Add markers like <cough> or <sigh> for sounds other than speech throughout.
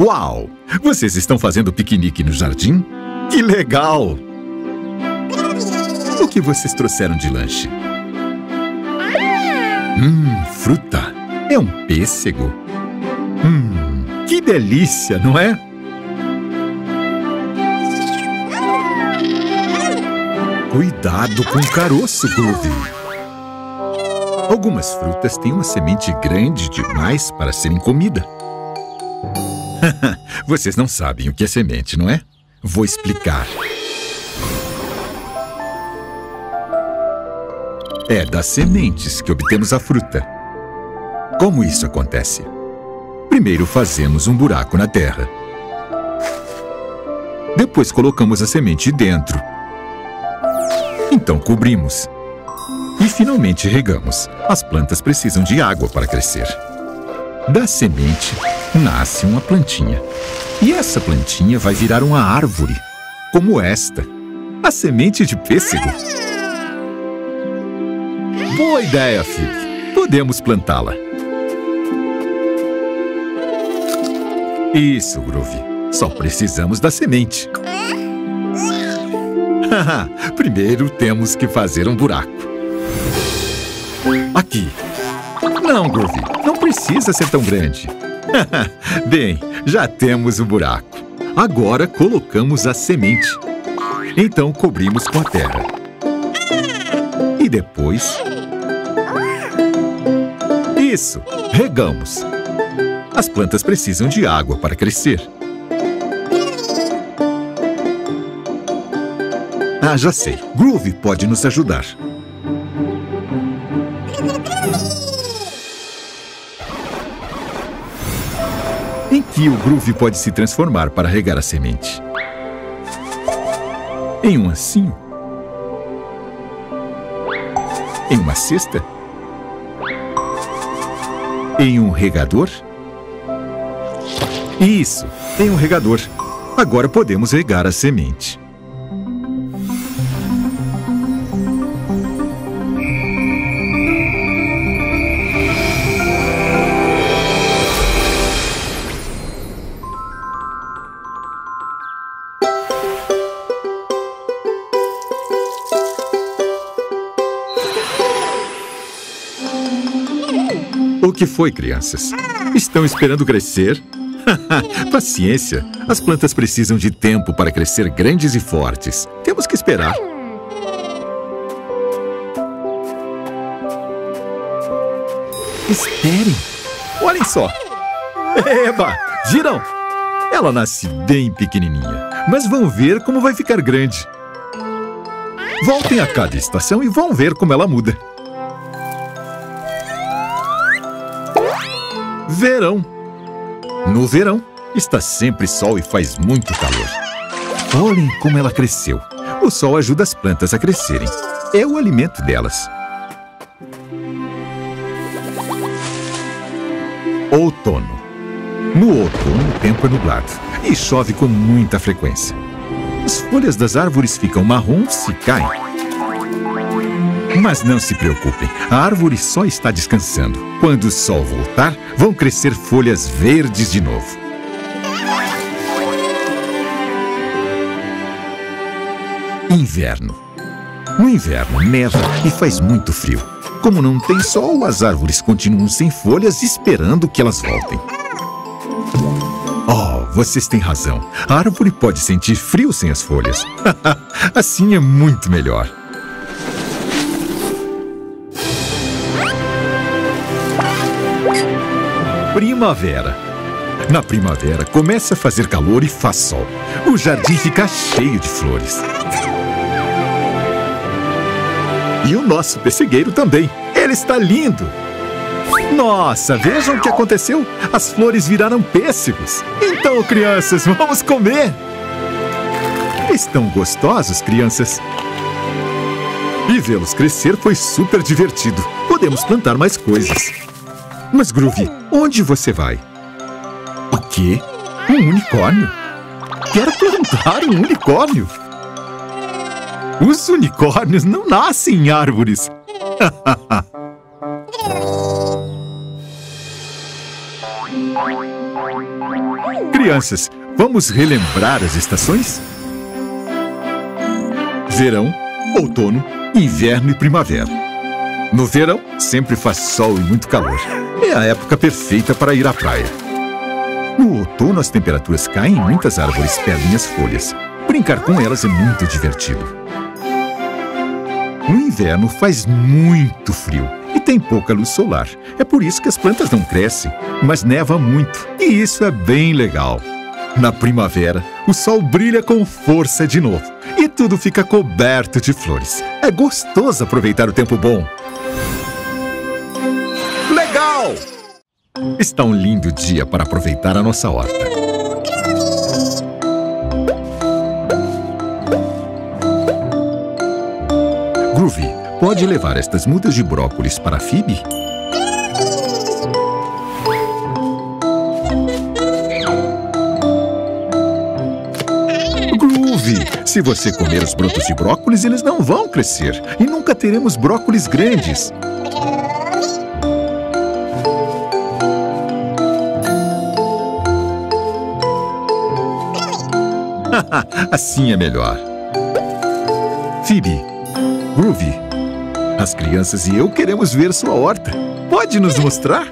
Uau! Vocês estão fazendo piquenique no jardim? Que legal! O que vocês trouxeram de lanche? Hum, fruta. É um pêssego. Hum, que delícia, não é? Cuidado com o caroço, Groovy. Algumas frutas têm uma semente grande demais para serem comida. <laughs> Vocês não sabem o que é semente, não é? Vou explicar. É das sementes que obtemos a fruta. Como isso acontece? Primeiro fazemos um buraco na terra. Depois colocamos a semente dentro. Então cobrimos. E finalmente regamos. As plantas precisam de água para crescer. Da semente nasce uma plantinha. E essa plantinha vai virar uma árvore, como esta, a semente de pêssego. Boa ideia, filho. Podemos plantá-la. Isso, Groove. Só precisamos da semente. <laughs> Primeiro temos que fazer um buraco. Aqui. Não, Groove. Não precisa ser tão grande. <laughs> Bem, já temos o buraco. Agora colocamos a semente. Então cobrimos com a terra. E depois... Isso! Regamos. As plantas precisam de água para crescer. Ah, já sei. Groove pode nos ajudar. Que o Groove pode se transformar para regar a semente? Em um ancinho? Em uma cesta? Em um regador? Isso, em um regador. Agora podemos regar a semente. O que foi, crianças? Estão esperando crescer? <laughs> Paciência. As plantas precisam de tempo para crescer grandes e fortes. Temos que esperar. Esperem. Olhem só. Eba! Viram? Ela nasce bem pequenininha, mas vão ver como vai ficar grande. Voltem a cada estação e vão ver como ela muda. Verão. No verão, está sempre sol e faz muito calor. Olhem como ela cresceu. O sol ajuda as plantas a crescerem. É o alimento delas. Outono. No outono, o tempo é nublado e chove com muita frequência. As folhas das árvores ficam marrons e caem. Mas não se preocupem, a árvore só está descansando. Quando o sol voltar, vão crescer folhas verdes de novo. Inverno. No inverno, neva e faz muito frio. Como não tem sol, as árvores continuam sem folhas esperando que elas voltem. Oh, vocês têm razão. A árvore pode sentir frio sem as folhas. <laughs> assim é muito melhor. Primavera. Na primavera, começa a fazer calor e faz sol. O jardim fica cheio de flores. E o nosso pessegueiro também. Ele está lindo. Nossa, vejam o que aconteceu. As flores viraram pêssegos. Então, crianças, vamos comer. Estão gostosos, crianças? E vê-los crescer foi super divertido. Podemos plantar mais coisas. Mas, Groove, onde você vai? O quê? Um unicórnio? Quero plantar um unicórnio. Os unicórnios não nascem em árvores. <laughs> Crianças, vamos relembrar as estações? Verão, outono, inverno e primavera. No verão, sempre faz sol e muito calor. É a época perfeita para ir à praia. No outono, as temperaturas caem e muitas árvores perdem as folhas. Brincar com elas é muito divertido. No inverno faz muito frio e tem pouca luz solar. É por isso que as plantas não crescem, mas neva muito. E isso é bem legal. Na primavera, o sol brilha com força de novo e tudo fica coberto de flores. É gostoso aproveitar o tempo bom. Está um lindo dia para aproveitar a nossa horta. Groovy, pode levar estas mudas de brócolis para a Phoebe? Groovy, se você comer os brotos de brócolis, eles não vão crescer e nunca teremos brócolis grandes. <laughs> assim é melhor. Phoebe, Groovy, as crianças e eu queremos ver sua horta. Pode nos mostrar?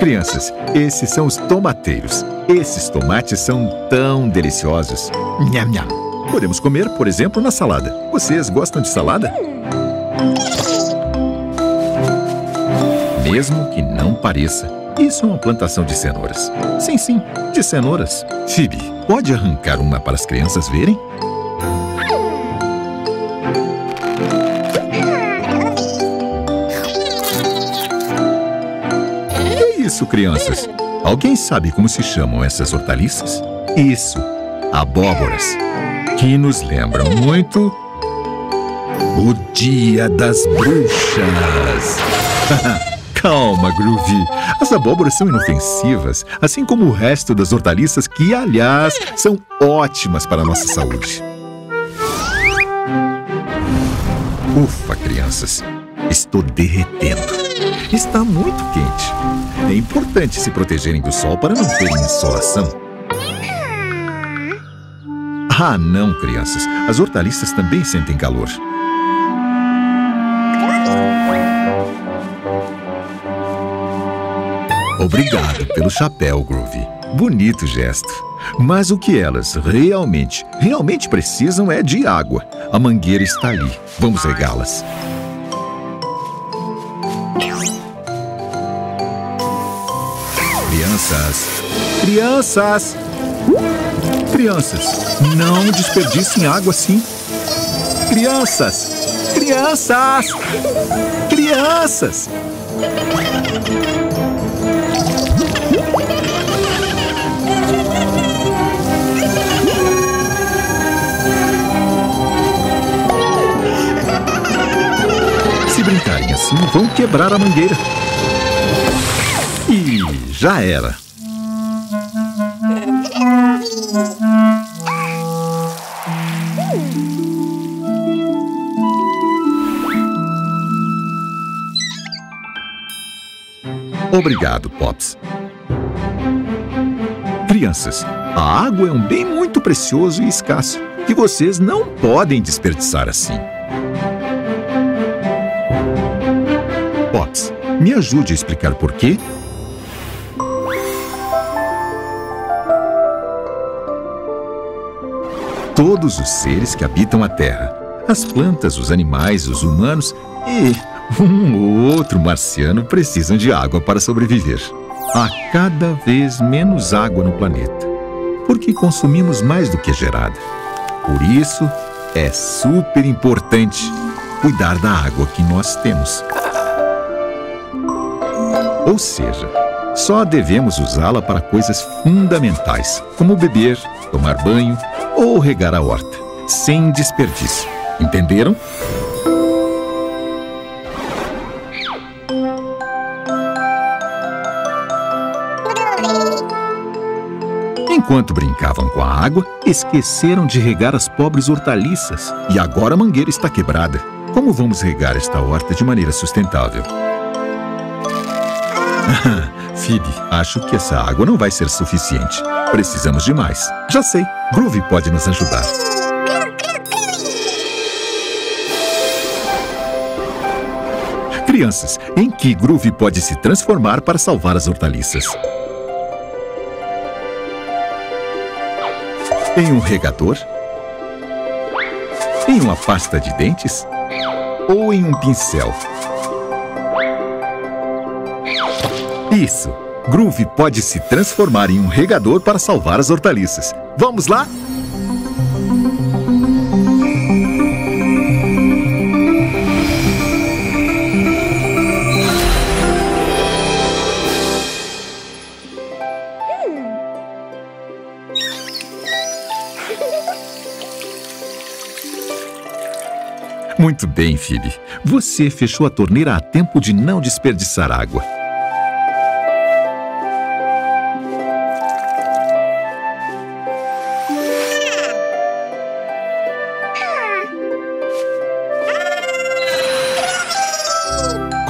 Crianças, esses são os tomateiros. Esses tomates são tão deliciosos. Nham, nham. Podemos comer, por exemplo, na salada. Vocês gostam de salada? Mesmo que não pareça, isso é uma plantação de cenouras. Sim, sim, de cenouras. Phoebe, pode arrancar uma para as crianças verem? Que isso, crianças? Alguém sabe como se chamam essas hortaliças? Isso, abóboras. Que nos lembram muito o Dia das Bruxas. <laughs> Calma, Groovy. As abóboras são inofensivas, assim como o resto das hortaliças que, aliás, são ótimas para a nossa saúde. Ufa, crianças. Estou derretendo. Está muito quente. É importante se protegerem do sol para não terem insolação. Ah, não, crianças. As hortaliças também sentem calor. Obrigado pelo chapéu, Groovy. Bonito gesto. Mas o que elas realmente, realmente precisam é de água. A mangueira está ali. Vamos regá-las. Crianças! Crianças! Crianças, não desperdicem água assim. Crianças! Crianças! Crianças! Assim, vão quebrar a mangueira. E já era. Obrigado, Pops. Crianças, a água é um bem muito precioso e escasso que vocês não podem desperdiçar assim. Me ajude a explicar por quê? Todos os seres que habitam a Terra, as plantas, os animais, os humanos e um ou outro marciano precisam de água para sobreviver. Há cada vez menos água no planeta, porque consumimos mais do que é gerada. Por isso, é super importante cuidar da água que nós temos. Ou seja, só devemos usá-la para coisas fundamentais, como beber, tomar banho ou regar a horta, sem desperdício. Entenderam? Enquanto brincavam com a água, esqueceram de regar as pobres hortaliças. E agora a mangueira está quebrada. Como vamos regar esta horta de maneira sustentável? <laughs> Phoebe, acho que essa água não vai ser suficiente. Precisamos de mais. Já sei, Groove pode nos ajudar. Crianças, em que Groove pode se transformar para salvar as hortaliças? Em um regador? Em uma pasta de dentes? Ou em um pincel? Isso! Groove pode se transformar em um regador para salvar as hortaliças. Vamos lá? Muito bem, Phoebe. Você fechou a torneira a tempo de não desperdiçar água.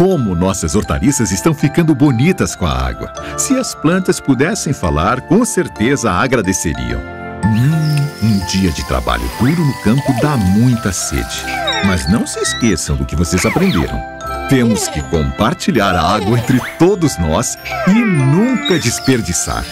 Como nossas hortaliças estão ficando bonitas com a água. Se as plantas pudessem falar, com certeza agradeceriam. Hum, um dia de trabalho duro no campo dá muita sede. Mas não se esqueçam do que vocês aprenderam. Temos que compartilhar a água entre todos nós e nunca desperdiçar.